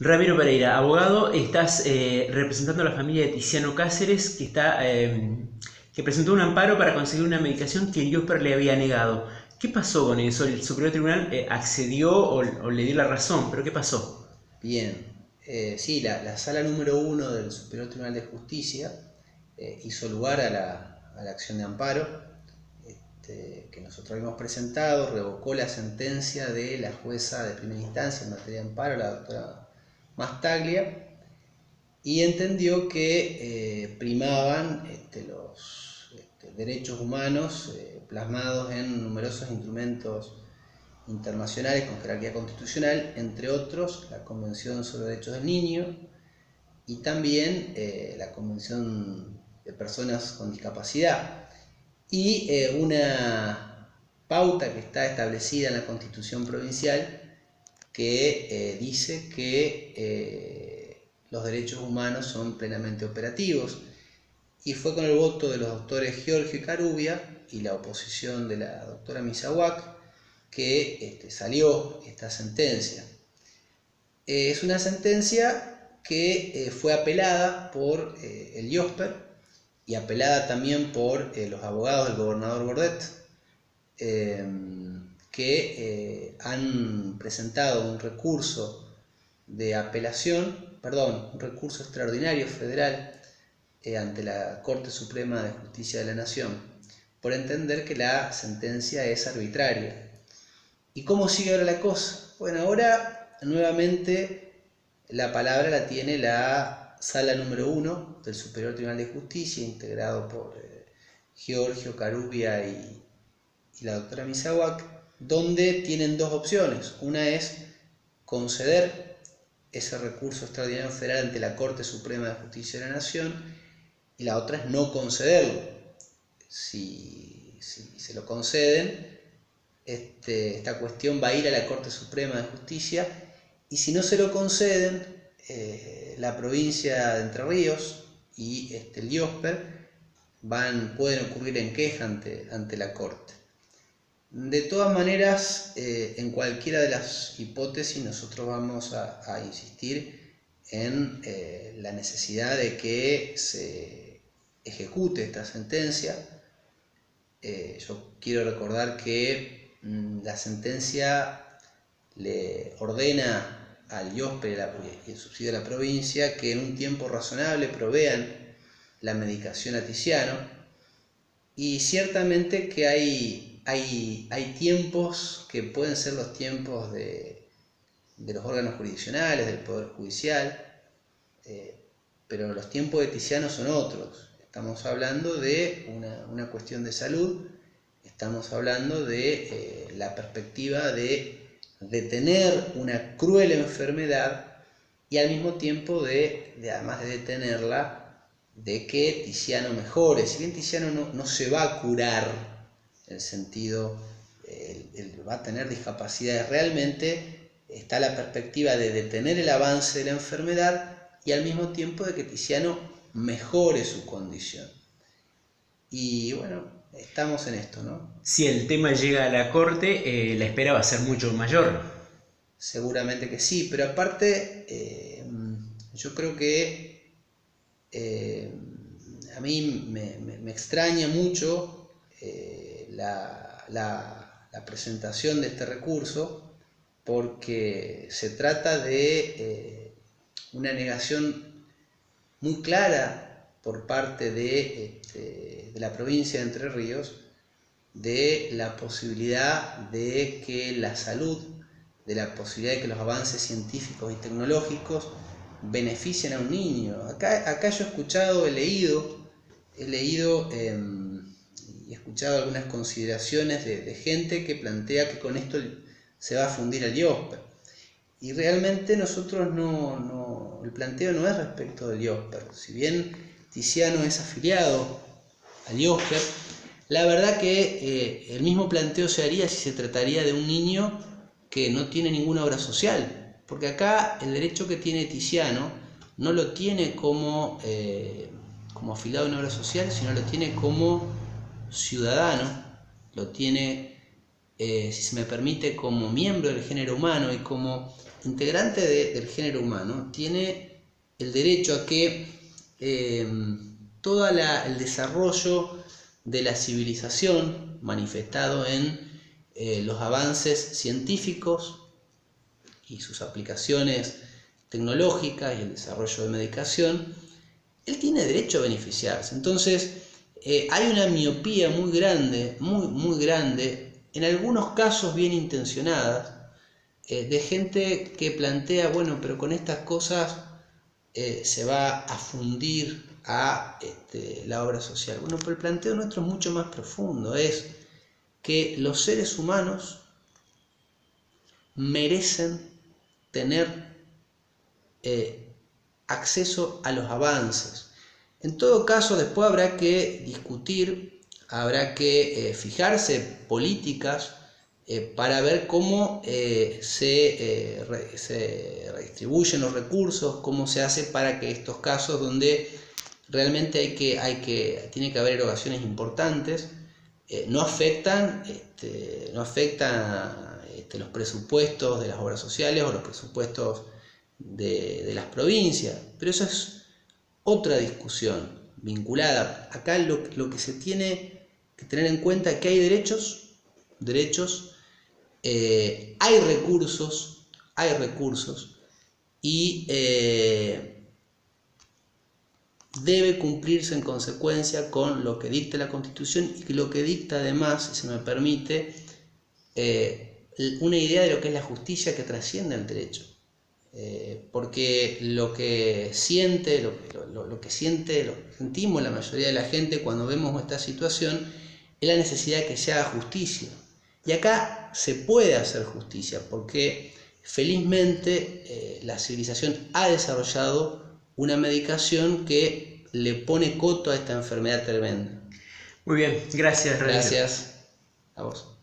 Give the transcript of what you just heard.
Ramiro Pereira, abogado, estás eh, representando a la familia de Tiziano Cáceres que, está, eh, que presentó un amparo para conseguir una medicación que Josper le había negado. ¿Qué pasó con eso? El Superior Tribunal eh, accedió o, le dio la razón, pero ¿qué pasó? Bien, sí, la, la, sala número uno del Superior Tribunal de Justicia hizo lugar a la, a la, acción de amparo este, que nosotros habíamos presentado, revocó la sentencia de la jueza de primera instancia en materia de amparo, la doctora Mastaglia, y entendió que eh, primaban este, los este, derechos humanos eh, plasmados en numerosos instrumentos internacionales con jerarquía constitucional, entre otros la Convención sobre Derechos del Niño y también eh, la Convención de Personas con Discapacidad. Y una pauta que está establecida en la Constitución Provincial que eh, dice que eh, los derechos humanos son plenamente operativos. Y fue con el voto de los doctores Giorgio y Carubia y la oposición de la doctora Misawak que este, salió esta sentencia. Eh, es una sentencia que fue apelada por el IOSPER y apelada también por los abogados del gobernador Bordet que eh, han presentado un recurso de apelación, perdón, un recurso extraordinario federal eh, ante la Corte Suprema de Justicia de la Nación, por entender que la sentencia es arbitraria. ¿Y cómo sigue ahora la cosa? Bueno, ahora nuevamente la palabra la tiene la sala número uno del Superior Tribunal de Justicia, integrado por eh, Giorgio Carubia y, y la doctora Misawak, donde tienen dos opciones. Una es conceder ese recurso extraordinario federal ante la Corte Suprema de Justicia de la Nación y la otra es no concederlo. Si, se lo conceden, este, esta cuestión va a ir a la Corte Suprema de Justicia y si no se lo conceden, eh, la provincia de Entre Ríos y este, el IOSPER van, pueden ocurrir en queja ante, ante la Corte. De todas maneras, eh, en cualquiera de las hipótesis nosotros vamos a, insistir en eh, la necesidad de que se ejecute esta sentencia. Eh, yo quiero recordar que mm, la sentencia le ordena al IOSPE y el subsidio de la provincia que en un tiempo razonable provean la medicación a Tiziano y ciertamente que hay hay, tiempos que pueden ser los tiempos de, los órganos jurisdiccionales, del Poder Judicial, eh, pero los tiempos de Tiziano son otros. Estamos hablando de una, cuestión de salud, estamos hablando de eh, la perspectiva de detener una cruel enfermedad y al mismo tiempo de, además de detenerla, de que Tiziano mejore. Si bien Tiziano no, no se va a curar el sentido, él, va a tener discapacidades. Realmente está la perspectiva de detener el avance de la enfermedad y al mismo tiempo de que Tiziano mejore su condición. Y bueno, estamos en esto, ¿no? Si el tema llega a la corte, eh, la espera va a ser mucho mayor. Seguramente que sí, pero aparte, eh, yo creo que eh, a mí me, extraña mucho la, presentación de este recurso porque se trata de eh, una negación muy clara por parte de, este, de la provincia de Entre Ríos de la posibilidad de que la salud, de la posibilidad de que los avances científicos y tecnológicos beneficien a un niño. Acá, acá yo he escuchado, he leído, he leído y escuchado algunas consideraciones de, gente que plantea que con esto se va a fundir al IOSPER. Y realmente nosotros no, no, el planteo no es respecto del IOSPER. Si bien Tiziano es afiliado al IOSPER, la verdad que eh, el mismo planteo se haría si se trataría de un niño que no tiene ninguna obra social. Porque acá el derecho que tiene Tiziano no lo tiene como, eh, como afiliado a una obra social, sino lo tiene como ciudadano, lo tiene, eh, si se me permite, como miembro del género humano y como integrante del género humano, tiene el derecho a que em, todo el desarrollo de la civilización manifestado en eh, los avances científicos y sus aplicaciones tecnológicas y el desarrollo de medicación, él tiene derecho a beneficiarse. Entonces, eh, hay una miopía muy grande, muy, muy grande, en algunos casos bien intencionadas, eh, de gente que plantea, bueno, pero con estas cosas eh, se va a fundir a este, la obra social. Bueno, pero el planteo nuestro es mucho más profundo, es que los seres humanos merecen tener acceso a los avances. En todo caso, después habrá que discutir, habrá que eh, fijarse políticas eh, para ver cómo eh, se, se, redistribuyen los recursos, cómo se hace para que estos casos donde realmente hay que, hay que, tiene que haber erogaciones importantes, no afectan, este, no afectan este, los presupuestos de las obras sociales o los presupuestos de, las provincias, pero eso es otra discusión vinculada. Acá lo, que se tiene que tener en cuenta es que hay derechos, derechos, eh, hay recursos, hay recursos y eh, debe cumplirse en consecuencia con lo que dicta la Constitución y lo que dicta además, si se me permite, eh, una idea de lo que es la justicia que trasciende el derecho. Eh, porque lo que siente, lo, que siente, lo que sentimos la mayoría de la gente cuando vemos esta situación es la necesidad de que se haga justicia. Y acá se puede hacer justicia porque felizmente eh, la civilización ha desarrollado una medicación que le pone coto a esta enfermedad tremenda. Muy bien, gracias. Gracias a vos.